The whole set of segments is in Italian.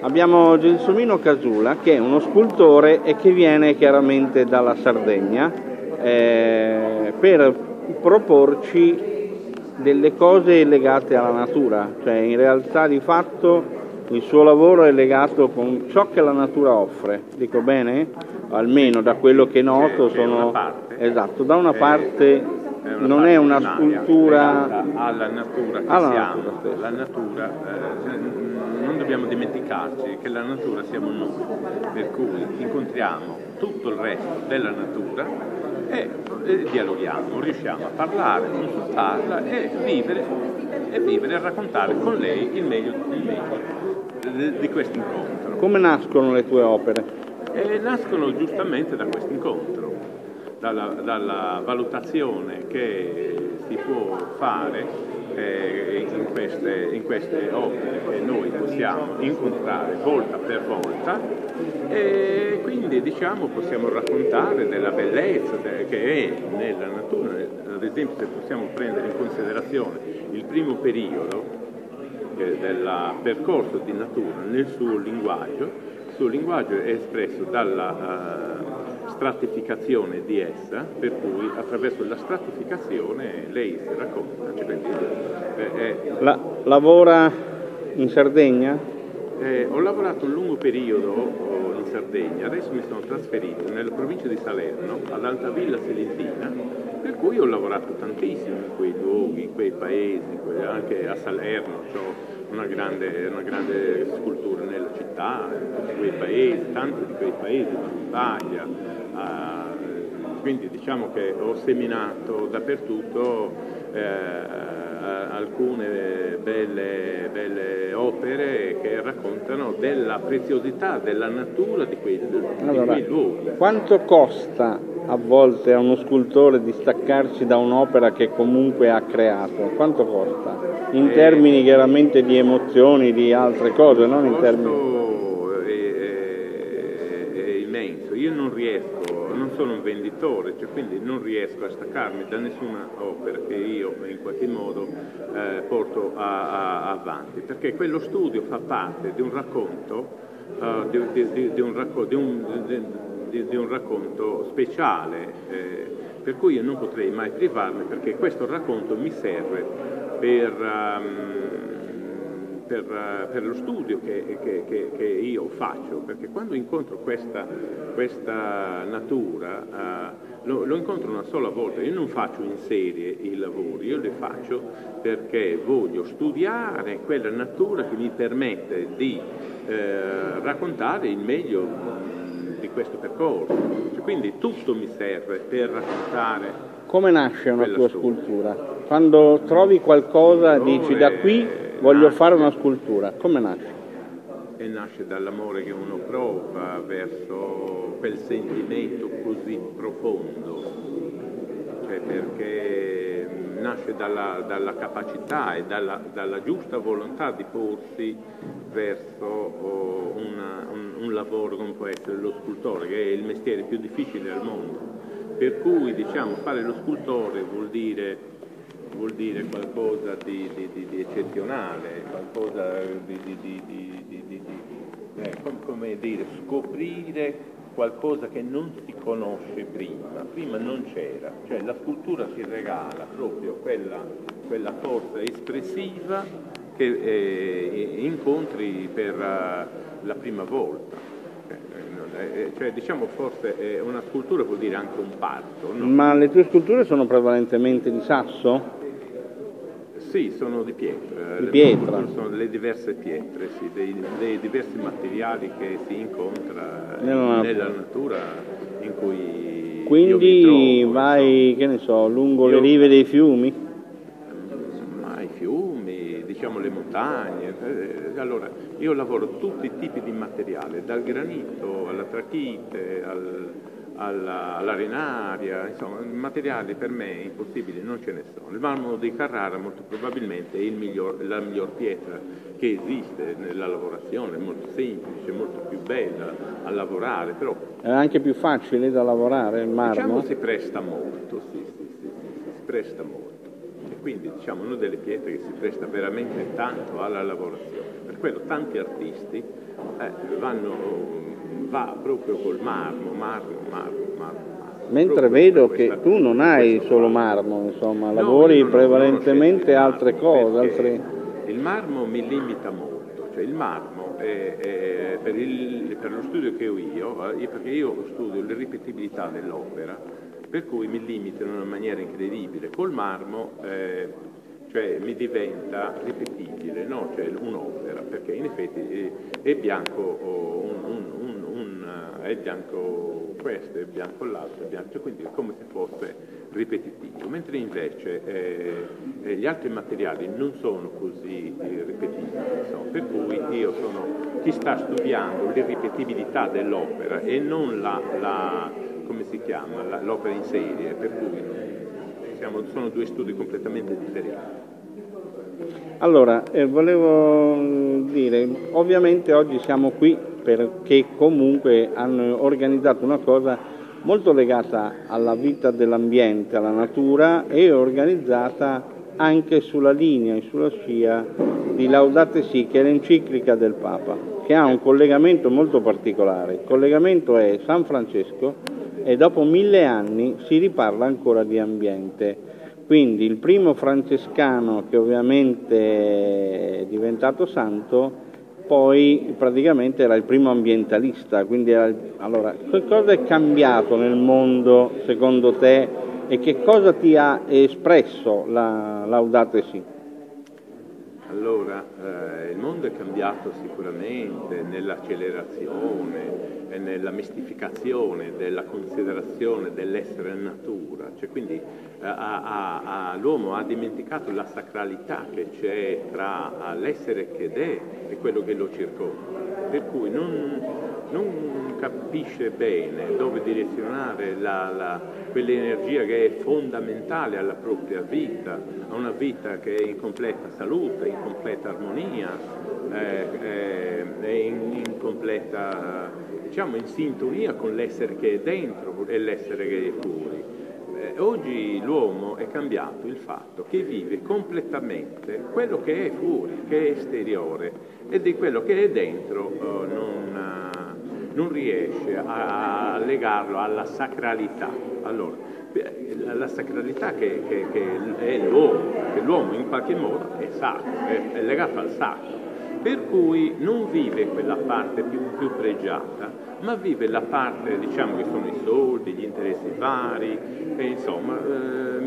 Abbiamo Gelsomino Casula che è uno scultore e che viene chiaramente dalla Sardegna eh, per proporci delle cose legate alla natura, cioè in realtà di fatto il suo lavoro è legato con ciò che la natura offre, dico bene? Almeno da quello che noto sono... Esatto, da una parte una non parte è una scultura... alla natura che Alla siamo. natura la natura, eh, dobbiamo dimenticarci che la natura siamo noi, per cui incontriamo tutto il resto della natura e, e dialoghiamo, riusciamo a parlare, consultarla e vivere, e vivere e raccontare con lei il meglio, il meglio di- di questo incontro. Come nascono le tue opere? E nascono giustamente da questo incontro, dalla, dalla valutazione che si può fare eh, in, queste, in queste opere che noi possiamo incontrare volta per volta. E quindi diciamo possiamo raccontare della bellezza che è nella natura, ad esempio se possiamo prendere in considerazione il primo periodo eh, del percorso di natura nel suo linguaggio, il suo linguaggio è espresso dalla eh, stratificazione di essa, per cui attraverso la stratificazione lei si racconta. Cioè, quindi, eh, La- lavora in Sardegna? eh, ho lavorato un lungo periodo oh, in Sardegna, adesso mi sono trasferito nella provincia di Salerno, ad Altavilla Selentina, cui ho lavorato tantissimo in quei luoghi, in quei paesi, anche a Salerno ho una grande, una grande scultura nella città, in quei paesi, tanti di quei paesi, la montagna, ah, quindi diciamo che ho seminato dappertutto eh, alcune belle, belle opere che raccontano della preziosità della natura di quei, di Allora, quei luoghi. quanto costa a volte a uno scultore di staccarsi da un'opera che comunque ha creato? Quanto costa? In Eh, termini chiaramente di emozioni, di altre cose, non in termini... è, immenso, io non riesco, non sono un venditore, cioè quindi non riesco a staccarmi da nessuna opera che io in qualche modo eh, porto a- a- avanti, perché quello studio fa parte di un racconto, eh, di, di- di- di un racco- di un- di- di- un racconto speciale, eh, per cui io non potrei mai privarmi perché questo racconto mi serve per... ehm, per, eh, per lo studio che, che- che- che io faccio, perché quando incontro questa, questa natura eh, lo, lo incontro una sola volta, io non faccio in serie i lavori, io li faccio perché voglio studiare quella natura che mi permette di eh, raccontare il meglio mh, di questo percorso. Cioè, quindi tutto mi serve per raccontare Come nasce una tua scultura. scultura? Quando trovi qualcosa dici da qui voglio nasce- fare una scultura, come nasce? E nasce dall'amore che uno prova verso quel sentimento così profondo, cioè perché nasce dalla, dalla capacità e dalla, dalla giusta volontà di porsi verso oh, una- un, un lavoro come può essere lo scultore, che è il mestiere più difficile al mondo. Per cui diciamo fare lo scultore vuol dire vuol dire qualcosa di, di- di- di eccezionale, qualcosa di, eh, com- come dire, scoprire qualcosa che non si conosce prima, prima non c'era, cioè la scultura ti regala proprio quella, quella forza espressiva che eh, incontri per eh, la prima volta. Eh, è- cioè, diciamo forse eh, una scultura vuol dire anche un parto, no? Ma le tue sculture sono prevalentemente di sasso? Sì, sono di pietra. Di Le pietra. Sono le diverse pietre, sì, dei, dei diversi materiali che si incontra Nella nella, natura. in cui Quindi trovo, vai, che ne so, lungo le Io- rive dei fiumi? insomma, i fiumi, diciamo le montagne. eh, Allora, io lavoro tutti i tipi di materiale, dal granito alla trachite, al- all'arenaria, insomma, materiali per me impossibili non ce ne sono. Il marmo di Carrara molto probabilmente è il miglior- la miglior pietra che esiste nella lavorazione, è molto semplice, molto più bella a lavorare, però È anche più facile da lavorare il marmo? Diciamo si presta molto, sì, sì, sì, sì, si presta molto. E quindi diciamo una delle pietre che si presta veramente tanto alla lavorazione. Per quello tanti artisti eh, vanno, va proprio col marmo, marmo, marmo, marmo. Mentre vedo che tu non hai solo marmo, insomma, no, lavori prevalentemente altre cose. Altri... Il marmo mi limita molto cioè il marmo è, è per, il, per, lo studio che ho io, eh, perché io studio l'irripetibilità dell'opera, per cui mi limito in una maniera incredibile. Col marmo eh, cioè, mi diventa ripetibile, no? cioè, un'opera, perché in effetti è, bianco un, un, un, un, è bianco questo, è bianco l'altro, è bianco, quindi è come se fosse ripetitivo, mentre invece eh, gli altri materiali non sono così eh, ripetitivi, insomma, per cui io sono chi sta studiando l'irripetibilità dell'opera e non la, la come si chiama, l'opera in serie, per cui siamo, sono due studi completamente differenti. Allora, eh, volevo dire, ovviamente oggi siamo qui perché comunque hanno organizzato una cosa molto legata alla vita dell'ambiente, alla natura e organizzata anche sulla linea e sulla scia di Laudate Si, che è l'enciclica del Papa, che ha un collegamento molto particolare. Il collegamento è San Francesco e dopo mille anni si riparla ancora di ambiente. Quindi il primo francescano che ovviamente è diventato santo, poi praticamente era il primo ambientalista, quindi era, allora, che cosa è cambiato nel mondo secondo te e che cosa ti ha espresso la Laudate Si? Allora, eh, il mondo è cambiato sicuramente nell'accelerazione nella mistificazione della considerazione dell'essere natura, cioè quindi eh, a, a, l'uomo ha dimenticato la sacralità che c'è tra l'essere che è e quello che lo circonda, per cui non, non capisce bene dove direzionare quell'energia che è fondamentale alla propria vita, a una vita che è in completa salute, in completa armonia, eh, eh, in, in, completa, diciamo, in sintonia con l'essere che è dentro e l'essere che è fuori. Eh, oggi l'uomo è cambiato il fatto che vive completamente quello che è fuori, che è esteriore, e di quello che è dentro eh, non non riesce a legarlo alla sacralità. Allora, la sacralità che, che, che è l'uomo, che l'uomo in qualche modo è sacro, è, è legato al sacro, per cui non vive quella parte più, più pregiata, ma vive la parte diciamo che sono i soldi, gli interessi vari, e insomma eh,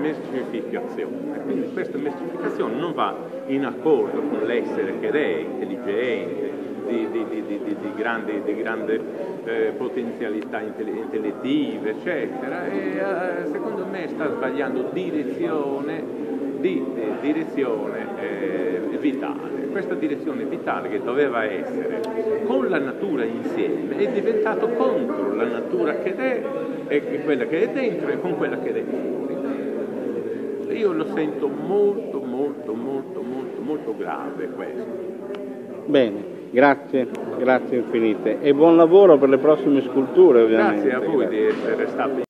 mercificazione. Quindi questa mercificazione non va in accordo con l'essere che è intelligente, di, di, di, di grandi, grande eh, potenzialità intellettive, eccetera, e eh, secondo me sta sbagliando direzione, di, eh, direzione eh, vitale. Questa direzione vitale che doveva essere con la natura insieme è diventato contro la natura che è e quella che è dentro e con quella che è fuori. Io lo sento molto, molto, molto, molto, molto grave questo. Bene. Grazie, grazie infinite e buon lavoro per le prossime sculture ovviamente. Grazie a voi di essere stati